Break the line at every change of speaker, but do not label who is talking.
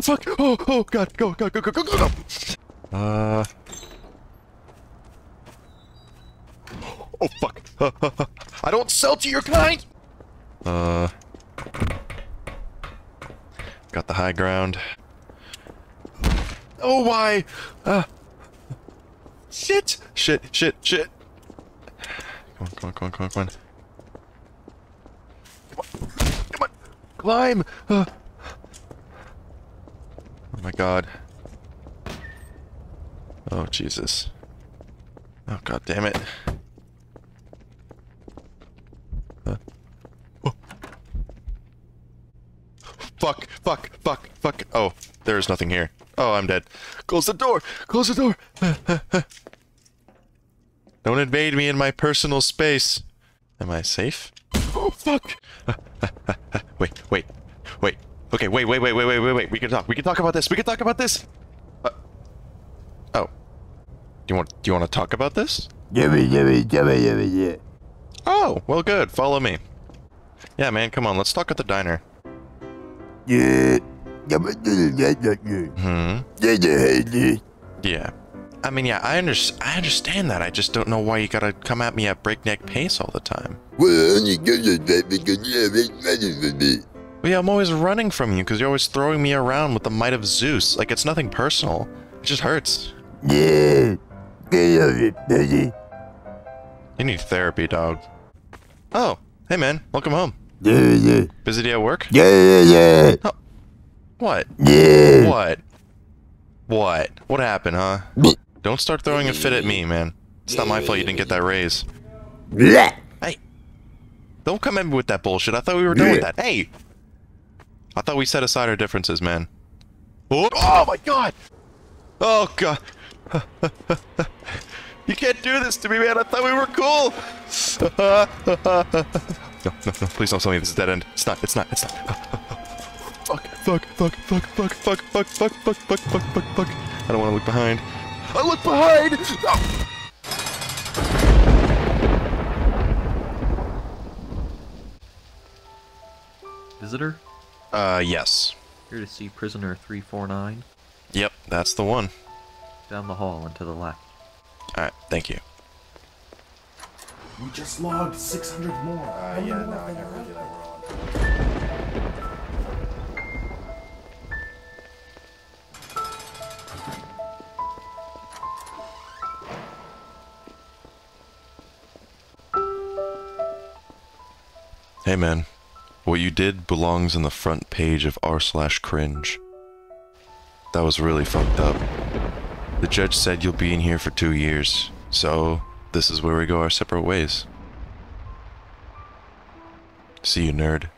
Oh, fuck! Oh, oh, God, go, go, go, go, go, go, go! Uh... Oh, fuck! I don't sell to your kind! Uh... Got the high ground. Oh, why? Uh... Shit! Shit, shit, shit! Come on, come on, come on, come on, come on. Come on! Climb! Uh... Oh my god. Oh, Jesus. Oh, god damn it. Oh. Fuck, fuck, fuck, fuck. Oh, there is nothing here. Oh, I'm dead. Close the door! Close the door! Don't invade me in my personal space. Am I safe? Oh, fuck! wait, wait. Okay, wait, wait, wait, wait, wait, wait, wait. We can talk. We can talk about this. We can talk about this. Uh, oh. Do you want? Do you want to talk about this? Oh, well, good. Follow me. Yeah, man. Come on. Let's talk at the diner.
Yeah.
Hmm. Yeah. I mean, yeah. I under I understand that. I just don't know why you gotta come at me at breakneck pace all the time. Well, yeah, I'm always running from you because you're always throwing me around with the might of Zeus. Like it's nothing personal. It just hurts.
Yeah.
You need therapy, dog. Oh, hey man, welcome home.
Yeah, yeah.
Busy day at work?
Yeah, yeah, yeah.
Oh, what?
Yeah.
What? What? What happened, huh? Don't start throwing a fit at me, man. It's not my fault you didn't get that raise. Hey, don't come at me with that bullshit. I thought we were done with that. Hey, I thought we set aside our differences, man. Oh, oh my god! Oh god! you can't do this to me, man. I thought we were cool. no, no, no! Please don't tell me this is dead end. It's not. It's not. It's not. fuck! Fuck! Fuck! Fuck! Fuck! Fuck! Fuck! Fuck! Fuck! Fuck! Fuck! Fuck! Fuck! I don't want to look behind. I look behind. Oh.
Visitor?
Uh, yes.
Here to see prisoner 349.
Yep, that's the one.
Down the hall and to the left.
Alright, thank you.
We just logged 600 more.
Uh, yeah, no, I never do that. We're on. Hey man, what you did belongs on the front page of r slash cringe. That was really fucked up. The judge said you'll be in here for two years, so this is where we go our separate ways. See you, nerd.